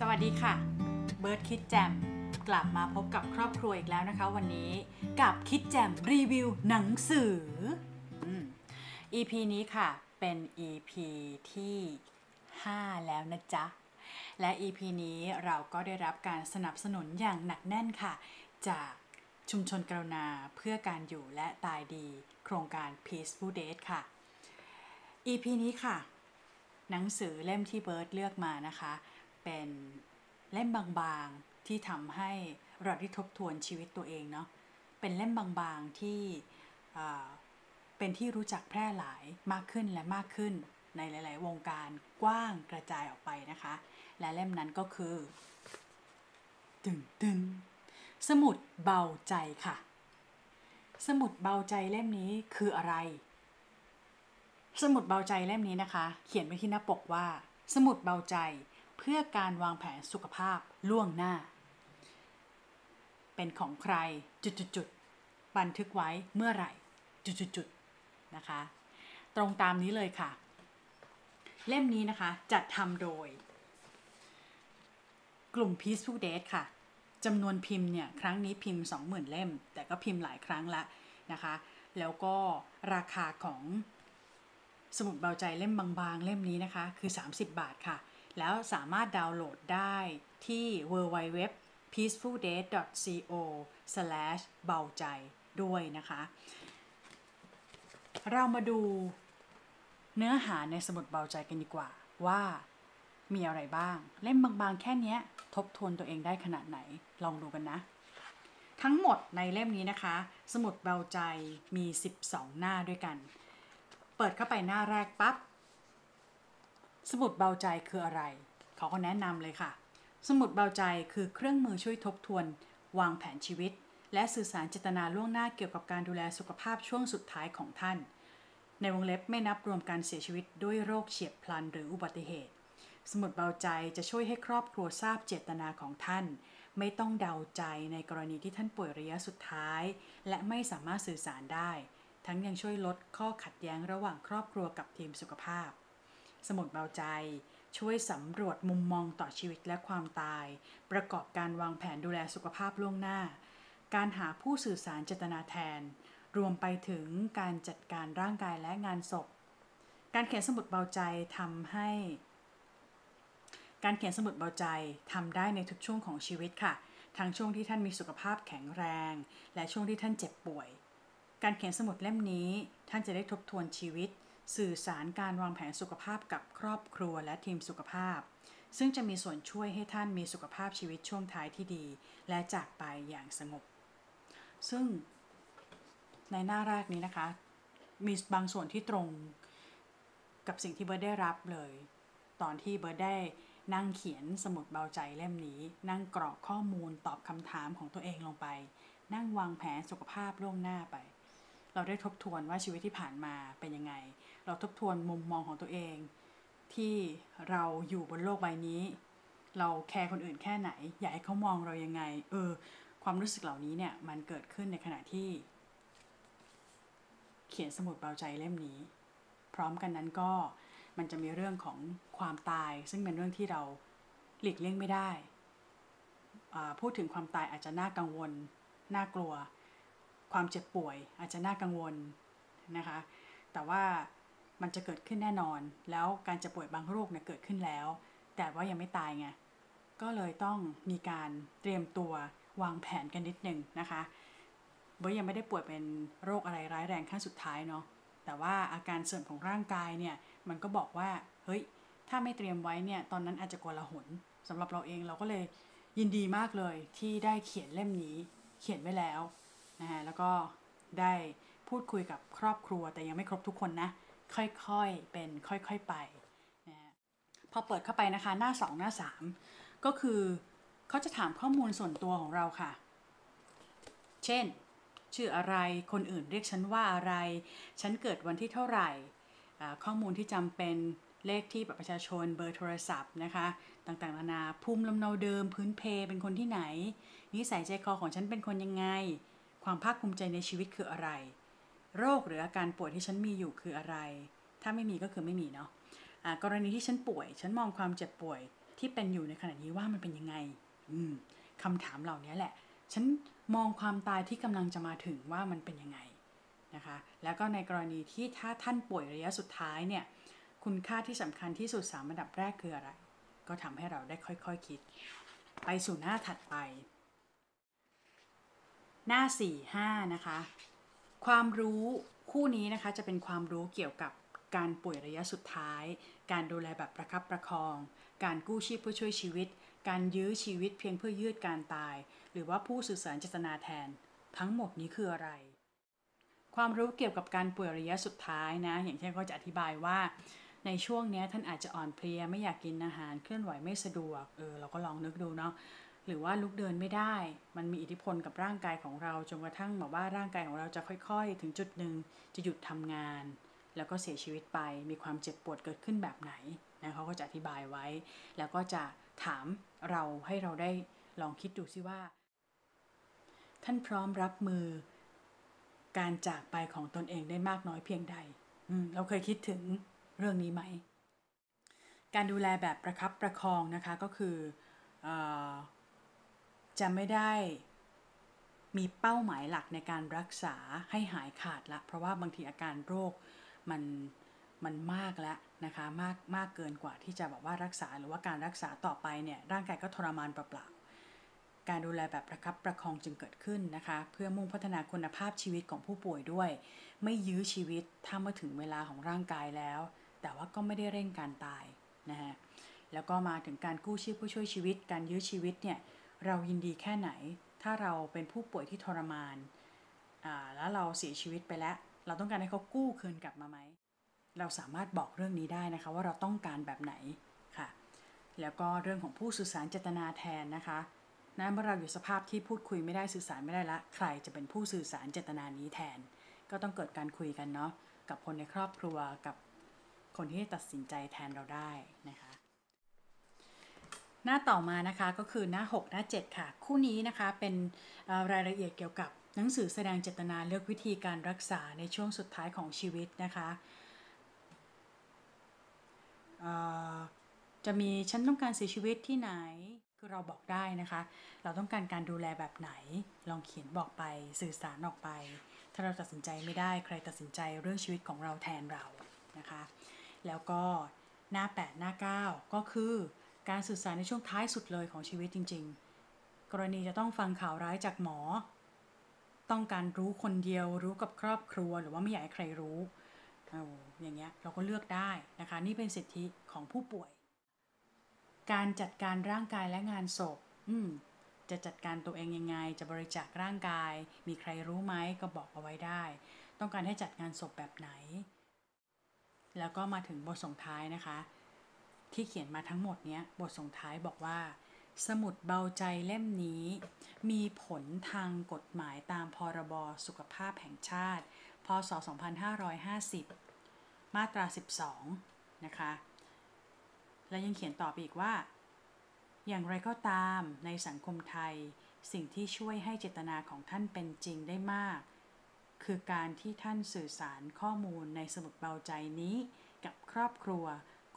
สวัสดีค่ะ เบิร์ดคิดแจมกลับมาพบกับครอบครัวอีกแล้วนะคะ วันนี้กับคิดแจมรีวิวหนังสืออืม EP นี้ค่ะเป็น EP ที่ 5 แล้วนะจ๊ะ และ EP นี้เราก็ได้รับการสนับสนุนอย่างหนักแน่นค่ะ จากชุมชนกรุณาเพื่อการอยู่และตายดี โครงการ Peaceful Date ค่ะ EP นี้ค่ะ หนังสือเล่มที่เบิร์ดเลือกมานะคะ เป็นเล่มบางๆที่ทำให้เราได้ทบทวนชีวิตตัวเองเนาะเป็นเล่มบางๆที่เป็นที่รู้จักแพร่หลายมากขึ้นและมากขึ้นในหลาย ๆ วงการกว้างกระจายออกไปนะคะ และเล่มนั้นก็คือตึงตึงสมุดเบาใจค่ะ สมุดเบาใจเล่มนี้คืออะไร สมุดเบาใจเล่มนี้นะคะ เขียนไว้ที่หน้าปกว่า สมุดเบาใจ เพื่อการวางแผนสุขภาพล่วงหน้า เป็นของใครจุดๆบันทึกไว้เมื่อไหร่จุดๆๆนะคะ ตรงตามนี้เลยค่ะ เล่มนี้นะคะจัดทำโดย กลุ่ม Peaceful Date ค่ะจำนวนพิมพ์เนี่ยครั้งนี้พิมพ์ 20,000 เล่ม แต่ก็พิมพ์หลายครั้งละนะคะ แล้วก็ราคาของสมุดเบาใจเล่มบางๆ เล่มนี้นะคะคือ 30 บาทค่ะ แล้วสามารถดาวน์โหลดได้ที่ www peacefuldate.co slash เบาใจด้วยนะคะ เรามาดูเนื้อหาในสมุดเบาใจกันดีกว่า ว่ามีอะไรบ้าง เล่มบางๆ แค่นี้ทบทวนตัวเองได้ขนาดไหน ลองดูกันนะ ทั้งหมดในเล่มนี้นะคะ สมุดเบาใจมี 12 หน้าด้วยกัน เปิดเข้าไปหน้าแรกปับ๊บ สมุดเบาใจคืออะไร เขาก็แนะนำเลยค่ะ สมุดเบาใจคือเครื่องมือช่วยทบทวน วางแผนชีวิต และสื่อสารเจตนาล่วงหน้าเกี่ยวกับการดูแลสุขภาพช่วงสุดท้ายของท่าน ในวงเล็บไม่นับรวมการเสียชีวิตด้วยโรคเฉียบพลันหรืออุบัติเหตุ สมุดเบาใจจะช่วยให้ครอบครัวทราบเจตนาของท่าน ไม่ต้องเดาใจในกรณีที่ท่านป่วยระยะสุดท้าย และไม่สามารถสื่อสารได้ ทั้งยังช่วยลดข้อขัดแย้งระหว่างครอบครัวกับทีมสุขภาพ สมุดเบาใจ ช่วยสำรวจมุมมองต่อชีวิตและความตาย ประกอบการวางแผนดูแลสุขภาพล่วงหน้า การหาผู้สื่อสารเจตนาแทน รวมไปถึงการจัดการร่างกายและงานศพ การเขียนสมุดเบาใจทำให้ การเขียนสมุดเบาใจทำได้ในทุกช่วงของชีวิตค่ะ ทั้งช่วงที่ท่านมีสุขภาพแข็งแรง และช่วงที่ท่านเจ็บป่วย การเขียนสมุดเล่มนี้ ท่านจะได้ทบทวนชีวิต สื่อสารการวางแผนสุขภาพกับครอบครัวและทีมสุขภาพ ซึ่งจะมีส่วนช่วยให้ท่านมีสุขภาพชีวิตช่วงท้ายที่ดี และจากไปอย่างสงบ ซึ่งในหน้าแรกนี้นะคะ มีบางส่วนที่ตรงกับสิ่งที่เบิร์ดได้รับเลย ตอนที่เบิร์ดได้นั่งเขียนสมุดเบาใจเล่มนี้ นั่งกรอกข้อมูลตอบคำถามของตัวเองลงไป นั่งวางแผนสุขภาพล่วงหน้าไป เราได้ทบทวนว่าชีวิตที่ผ่านมาเป็นยังไง เราทบทวนมุมมองของตัวเอง ที่เราอยู่บนโลกใบนี้ เราแคร์คนอื่นแค่ไหน อยากให้เขามองเรายังไง เออ ความรู้สึกเหล่านี้เนี่ย มันเกิดขึ้นในขณะที่ เขียนสมุดเบาใจเล่มนี้ พร้อมกันนั้นก็มันจะมีเรื่องของความตาย ซึ่งเป็นเรื่องที่เราหลีกเลี่ยงไม่ได้ พูดถึงความตายอาจจะน่ากังวล น่ากลัว ความเจ็บป่วยอาจจะน่ากังวลนะคะ แต่ว่า มันจะเกิดขึ้นแน่นอน แล้วการจ็บป่วยบางโรคเนี่ยเกิดขึ้นแล้ว แต่ว่ายังไม่ตายไง ก็เลยต้องมีการเตรียมตัววางแผนกันนิดนึงนะคะเบย์ยังไม่ได้ป่วยเป็นโรคอะไรร้ายแรงขั้นสุดท้ายเนาะ แต่ว่าอาการเสื่อมของร่างกายเนี่ย มันก็บอกว่า เฮ้ย ถ้าไม่เตรียมไว้เนี่ย ตอนนั้นอาจจะกลาหนสำหรับเราเองเราก็เลยยินดีมากเลยที่ได้เขียนเล่มนี้ เขียนไว้แล้วนะฮะ แล้วก็ได้พูดคุยกับครอบครัวแต่ยังไม่ครบทุกคนนะ ค่อยๆเป็นค่อยๆไปนะพอเปิดเข้าไปนะคะหน้า 2 หน้า 3 ก็คือเขาจะถามข้อมูลส่วนตัวของเราค่ะ เช่น ชื่ออะไรคนอื่นเรียกฉันว่าอะไร ฉันเกิดวันที่เท่าไหร่ ข้อมูลที่จำเป็นเลขที่บัตรประชาชนเบอร์โทรศัพท์นะคะ ต่างๆนานาภูมิลำเนาเดิมพื้นเพเป็นคนที่ไหน นิสัยใจคอของฉันเป็นคนยังไง ความภาคภูมิใจในชีวิตคืออะไร โรคหรืออาการป่วยที่ฉันมีอยู่คืออะไร ถ้าไม่มีก็คือไม่มีเนาะอ่ากรณีที่ฉันป่วย ฉันมองความเจ็บป่วยที่เป็นอยู่ในขณะนี้ว่ามันเป็นยังไงอืมคำถามเหล่านี้แหละ ฉันมองความตายที่กำลังจะมาถึงว่ามันเป็นยังไงนะคะ แล้วก็ในกรณีที่ถ้าท่านป่วยระยะสุดท้ายเนี่ย คุณค่าที่สำคัญที่สุดสามอันดับแรกคืออะไร ก็ทำให้เราได้ค่อยๆคคิด ไปสู่หน้าถัดไป หน้า 4 5 นะคะ ความรู้คู่นี้นะคะจะเป็นความรู้เกี่ยวกับการป่วยระยะสุดท้าย การดูแลแบบประคับประคอง การกู้ชีพเพื่อช่วยชีวิต การยื้อชีวิตเพียงเพื่อยืดการตาย หรือว่าผู้สื่อสารเจตนาแทน ทั้งหมดนี้คืออะไร ความรู้เกี่ยวกับการป่วยระยะสุดท้ายนะ อย่างเช่นก็จะอธิบายว่า ในช่วงนี้ท่านอาจจะอ่อนเพลียไม่อยากกินอาหารเคลื่อนไหวไม่สะดวกเออเราก็ลองนึกดูเนาะ หรือว่าลุกเดินไม่ได้ มันมีอิทธิพลกับร่างกายของเราจนกระทั่งแบบว่าร่างกายของเราจะค่อยๆ ถึงจุดหนึ่งจะหยุดทำงาน แล้วก็เสียชีวิตไป มีความเจ็บปวดเกิดขึ้นแบบไหนนะเขาก็จะอธิบายไว้ แล้วก็จะถามเราให้เราได้ลองคิดดูซิว่า ท่านพร้อมรับมือ การจากไปของตนเองได้มากน้อยเพียงใดเราเคยคิดถึงเรื่องนี้ไหม การดูแลแบบประครับประคองนะคะก็คืออ จะไม่ได้มีเป้าหมายหลักในการรักษาให้หายขาดละ เพราะว่าบางทีอาการโรคมันมันมากแล้วนะคะมากมากเกินกว่าที่จะแบบว่ารักษาหรือว่าการรักษาต่อไปเนี่ยร่างกายก็ทรมานเปล่าๆการดูแลแบบประคับประคองจึงเกิดขึ้นนะคะ เพื่อมุ่งพัฒนาคุณภาพชีวิตของผู้ป่วยด้วย ไม่ยื้อชีวิตถ้าเมื่อถึงเวลาของร่างกายแล้ว แต่ว่าก็ไม่ได้เร่งการตายนะฮะแล้วก็มาถึงการกู้ชีพผู้ช่วยชีวิต การยื้อชีวิตเนี่ย เรายินดีแค่ไหน ถ้าเราเป็นผู้ป่วยที่ทรมาน แล้วเราเสียชีวิตไปแล้ว เราต้องการให้เขากู้คืนกลับมาไหม เราสามารถบอกเรื่องนี้ได้นะคะ ว่าเราต้องการแบบไหนค่ะ แล้วก็เรื่องของผู้สื่อสารเจตนาแทนนะคะนะเมื่อเราอยู่สภาพที่พูดคุยไม่ได้สื่อสารไม่ได้ละ ใครจะเป็นผู้สื่อสารเจตนานี้แทน ก็ต้องเกิดการคุยกันเนาะกับคนในครอบครัวกับคนที่ตัดสินใจแทนเราได้นะคะ หน้าต่อมานะคะก็คือหน้า 6 หน้า 7 ค่ะ คู่นี้นะคะเป็นรายละเอียดเกี่ยวกับหนังสือแสดงเจตนาเลือกวิธีการรักษาในช่วงสุดท้ายของชีวิตนะคะจะมีฉันต้องการเสียชีวิตที่ไหนคือเราบอกได้นะคะ เราต้องการการดูแลแบบไหน ลองเขียนบอกไปสื่อสารออกไป ถ้าเราตัดสินใจไม่ได้ใครตัดสินใจเรื่องชีวิตของเราแทนเรานะคะ แล้วก็หน้า 8 หน้า 9 ก็คือ การสื่อสารในช่วงท้ายสุดเลยของชีวิตจริง ๆ กรณีจะต้องฟังข่าวร้ายจากหมอ ต้องการรู้คนเดียวรู้กับครอบครัวหรือว่าไม่อยากให้ใครรู้เอาอย่างเงี้ยเราก็เลือกได้นะคะ นี่เป็นสิทธิของผู้ป่วย การจัดการร่างกายและงานศพ อืมจะจัดการตัวเองยังไง จะบริจาคร่างกาย มีใครรู้ไหมก็บอกเอาไว้ได้ ต้องการให้จัดงานศพแบบไหน แล้วก็มาถึงบทส่งท้ายนะคะ ที่เขียนมาทั้งหมดเนี้ยบทส่งท้ายบอกว่า สมุดเบาใจเล่มนี้ มีผลทางกฎหมายตามพรบสุขภาพแห่งชาติ พศ 2550 มาตรา 12 นะคะ และยังเขียนต่อไปอีกว่า อย่างไรก็ตามในสังคมไทย สิ่งที่ช่วยให้เจตนาของท่านเป็นจริงได้มาก คือการที่ท่านสื่อสารข้อมูลในสมุดเบาใจนี้กับครอบครัว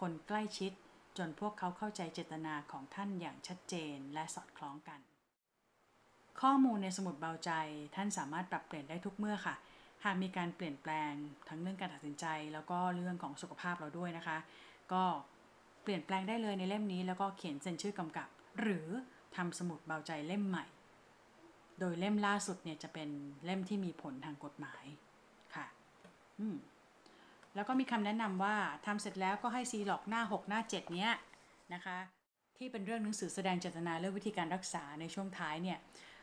คนใกล้ชิด จนพวกเขาเข้าใจเจตนาของท่านอย่างชัดเจนและสอดคล้องกัน ข้อมูลในสมุดเบาใจท่านสามารถปรับเปลี่ยนได้ทุกเมื่อค่ะ หากมีการเปลี่ยนแปลงทั้งเรื่องการตัดสินใจ แล้วก็เรื่องของสุขภาพเราด้วยนะคะ ก็เปลี่ยนแปลงได้เลยในเล่มนี้ แล้วก็เขียนเซ็นชื่อกำกับ หรือทำสมุดเบาใจเล่มใหม่ โดยเล่มล่าสุดเนี่ยจะเป็นเล่มที่มีผลทางกฎหมายค่ะ อืม แล้วก็มีคำแนะนำว่าทำเสร็จแล้วก็ให้ซีล็อกหน้า 6 หน้า 7 เนี้ยนะคะ ที่เป็นเรื่องหนังสือแสดงเจตนาเรื่องวิธีการรักษาในช่วงท้ายเนี่ย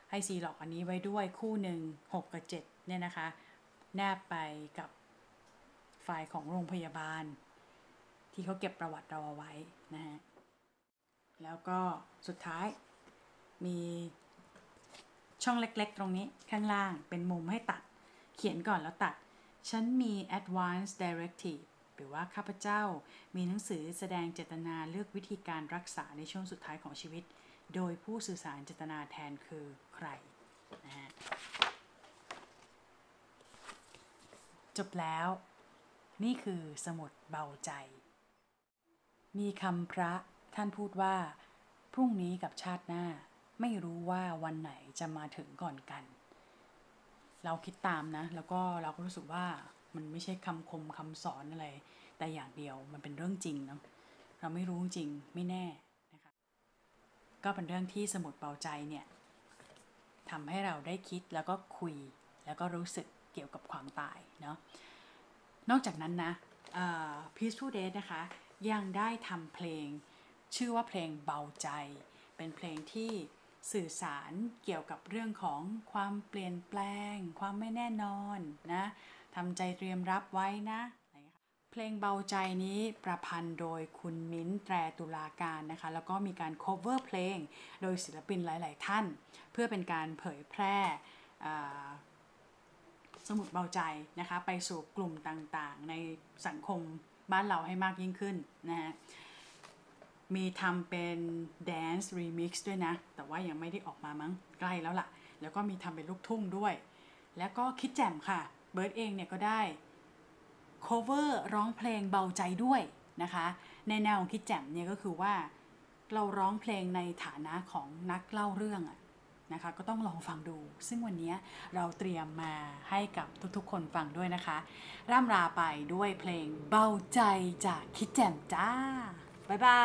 ให้ซีล็อกอันนี้ไว้ด้วยคู่หนึ่ง6 กับ 7 เนี่ยนะคะ แนบไปกับไฟล์ของโรงพยาบาล ที่เขาเก็บประวัติเราเอาไว้นะฮะแล้วก็สุดท้ายมีช่องเล็กๆ ตรงนี้ข้างล่างเป็นมุมให้ตัด เขียนก่อนแล้วตัด ฉันมี advance directive หรือว่าข้าพเจ้ามีหนังสือแสดงเจตนาเลือกวิธีการรักษาในช่วงสุดท้ายของชีวิต โดยผู้สื่อสารเจตนาแทนคือใครนะฮะจบแล้ว นี่คือสมุดเบาใจ มีคำพระท่านพูดว่า พรุ่งนี้กับชาติหน้า ไม่รู้ว่าวันไหนจะมาถึงก่อนกัน เราคิดตามนะ แล้วก็เราก็รู้สึกว่ามันไม่ใช่คำคมคำสอนอะไร แต่อย่างเดียวมันเป็นเรื่องจริงเนาะเราไม่รู้จริงไม่แน่นะคะก็เป็นเรื่องที่สมุดเบาใจเนี่ยทำให้เราได้คิดแล้วก็คุยแล้วก็รู้สึกเกี่ยวกับความตายเนาะนอกจากนั้นนะ Peaceful Day นะคะยังได้ทำเพลงชื่อว่าเพลงเบาใจ เป็นเพลงที่ สื่อสารเกี่ยวกับเรื่องของความเปลี่ยนแปลง ความไม่แน่นอนนะทำใจเตรียมรับไว้นะเพลงเบาใจนี้ประพันธ์โดยคุณมิ้นแตรตุลาการนะคะ แล้วก็มีการ cover เพลงโดยศิลปินหลาย ๆ ท่าน เพื่อเป็นการเผยแพร่สมุดเบาใจนะคะ ไปสู่กลุ่มต่าง ๆ ในสังคมบ้านเราให้มากยิ่งขึ้นนะฮะ มีทำเป็น Dance Remix ด้วยนะ แต่ว่ายังไม่ได้ออกมามั้งใกล้แล้วล่ะ แล้วก็มีทำเป็นลูกทุ่งด้วย แล้วก็คิดแจ่มค่ะ เบิร์ดเองเนี่ยก็ได้ cover ร้องเพลงเบาใจด้วยนะคะ ในแนวของคิดแจ่มเนี่ยก็คือว่า เราร้องเพลงในฐานะของนักเล่าเรื่องอะนะคะก็ต้องลองฟังดู ซึ่งวันนี้เราเตรียมมาให้กับทุกๆ คนฟังด้วยนะคะ ร่ำลาไปด้วยเพลงเบาใจจากคิดแจ่มจ้า บ๊า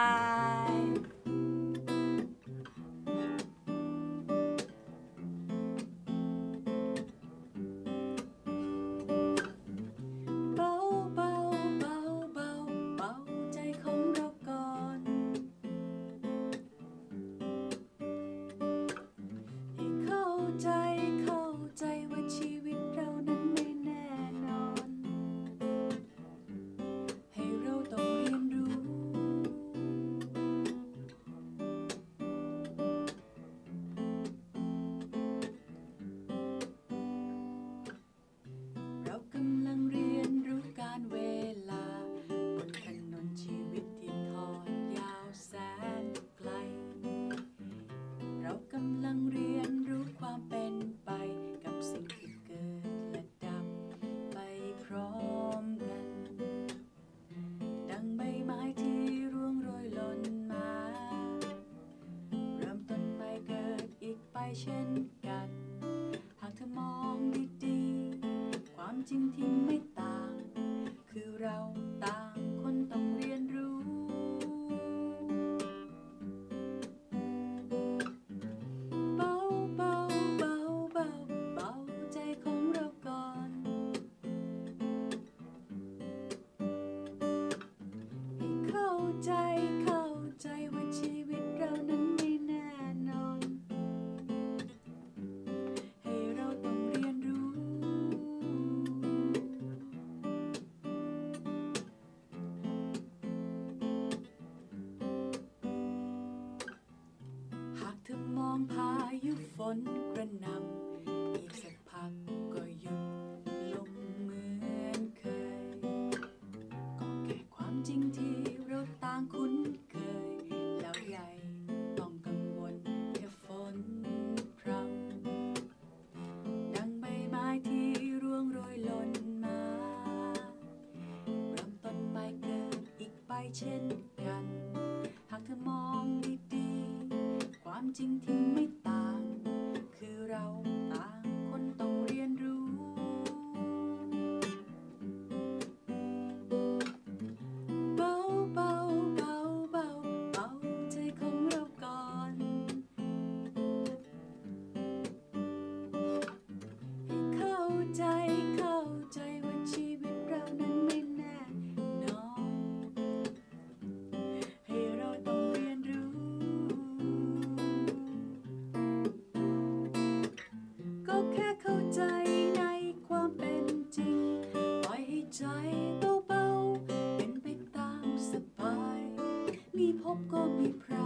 ๆค บ